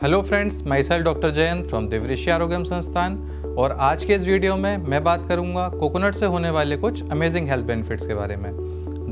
Hello friends myself doctor Jayant from Devrishi Arogyam Sansthan और आज के इस वीडियो में मैं बात करूँगा कोकोनट से होने वाले कुछ अमेजिंग हेल्थ बेनिफिट्स के बारे में।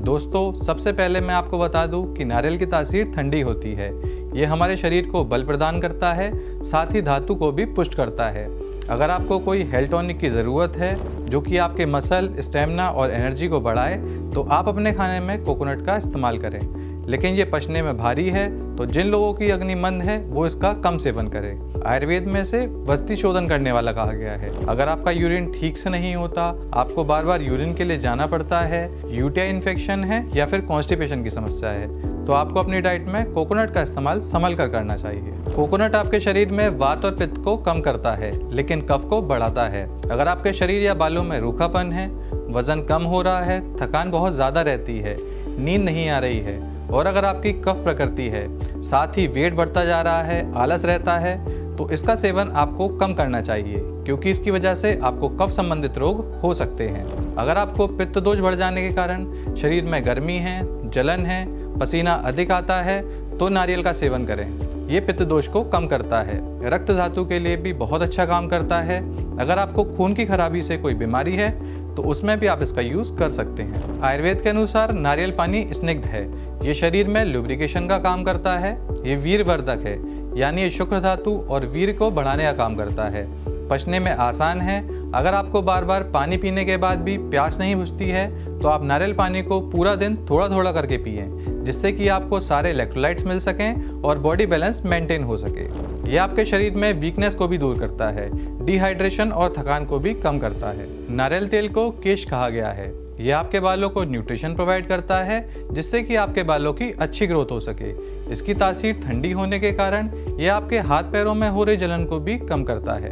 दोस्तों, सबसे पहले मैं आपको बता दूँ कि नारियल की तासीर ठंडी होती है। ये हमारे शरीर को बल प्रदान करता है, साथ ही धातु को भी पुष्ट करता है। अगर आपको कोई हेल्थ टॉनिक की ज़रूरत है, जो कि आपके मसल स्टेमिना और एनर्जी को बढ़ाए तो आप अपने खाने में कोकोनट का इस्तेमाल करें। लेकिन ये पचने में भारी है तो जिन लोगों की अग्नि मंद है, वो इसका कम सेवन करें। आयुर्वेद में से वस्ती शोधन करने वाला कहा गया है। अगर आपका यूरिन ठीक से नहीं होता, आपको बार बार यूरिन के लिए जाना पड़ता है यूटीआई इन्फेक्शन है, या फिर कॉन्स्टिपेशन की समस्या है तो आपको अपनी डाइट में कोकोनट का इस्तेमाल संभल कर करना चाहिए। कोकोनट आपके शरीर में वात और पित्त को कम करता है, लेकिन कफ को बढ़ाता है। अगर आपके शरीर या बालों में रूखापन है, वज़न कम हो रहा है, थकान बहुत ज़्यादा रहती है, नींद नहीं आ रही है और अगर आपकी कफ प्रकृति है, साथ ही वेट बढ़ता जा रहा है, आलस रहता है तो इसका सेवन आपको कम करना चाहिए, क्योंकि इसकी वजह से आपको कफ संबंधित रोग हो सकते हैं। अगर आपको पित्त दोष बढ़ जाने के कारण शरीर में गर्मी है, जलन है, पसीना अधिक आता है तो नारियल का सेवन करें। ये पित्त दोष को कम करता है। रक्त धातु के लिए भी बहुत अच्छा काम करता है। अगर आपको खून की खराबी से कोई बीमारी है तो उसमें भी आप इसका यूज़ कर सकते हैं। आयुर्वेद के अनुसार नारियल पानी स्निग्ध है। ये शरीर में लुब्रिकेशन का काम करता है। ये वीरवर्धक है। यानी ये शुक्र धातु और वीर को बढ़ाने का काम करता है। पचने में आसान है। अगर आपको बार बार पानी पीने के बाद भी प्यास नहीं बुझती है तो आप नारियल पानी को पूरा दिन थोड़ा थोड़ा करके पिए। जिससे कि आपको सारे इलेक्ट्रोलाइट्स मिल सकें और बॉडी बैलेंस मेंटेन हो सके। ये आपके शरीर में वीकनेस को भी दूर करता है डिहाइड्रेशन और थकान को भी कम करता है। नारियल तेल को केश कहा गया है। ये आपके बालों को न्यूट्रिशन प्रोवाइड करता है, जिससे कि आपके बालों की अच्छी ग्रोथ हो सके। इसकी तासीर ठंडी होने के कारण ये आपके हाथ पैरों में हो रही जलन को भी कम करता है।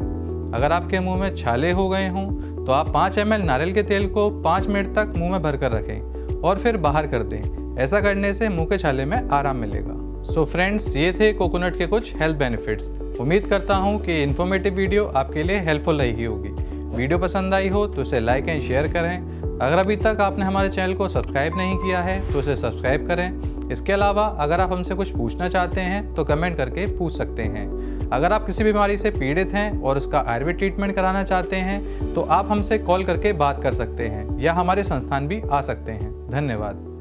अगर आपके मुँह में छाले हो गए हों तो आप 5 एम नारियल के तेल को 5 मिनट तक मुँह में भरकर रखें और फिर बाहर कर दें। ऐसा करने से मुँह के छाले में आराम मिलेगा। सो so फ्रेंड्स ये थे कोकोनट के कुछ हेल्थ बेनिफिट्स उम्मीद करता हूँ कि इन्फॉर्मेटिव वीडियो आपके लिए हेल्पफुल रही होगी। वीडियो पसंद आई हो तो इसे लाइक एंड शेयर करें। अगर अभी तक आपने हमारे चैनल को सब्सक्राइब नहीं किया है तो इसे सब्सक्राइब करें। इसके अलावा अगर आप हमसे कुछ पूछना चाहते हैं तो कमेंट करके पूछ सकते हैं। अगर आप किसी बीमारी से पीड़ित हैं और उसका आयुर्वेद ट्रीटमेंट कराना चाहते हैं तो आप हमसे कॉल करके बात कर सकते हैं या हमारे संस्थान भी आ सकते हैं। धन्यवाद।